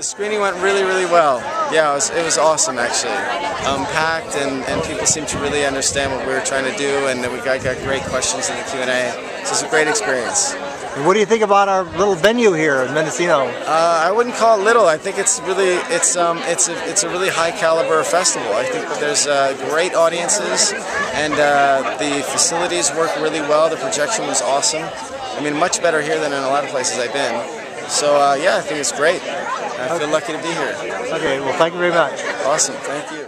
The screening went really, really well. Yeah, it was, it was awesome actually. Um, packed and, and people seemed to really understand what we were trying to do and we got, got great questions in the Q&A. So it's a great experience. And what do you think about our little venue here in Mendocino? Uh, I wouldn't call it little. I think it's really it's um, it's a, it's a really high caliber festival. I think that there's uh, great audiences and uh, the facilities work really well. The projection was awesome. I mean, much better here than in a lot of places I've been. So uh, yeah, I think it's great. I feel lucky to be here. Okay, well, thank you very much. Awesome. Thank you.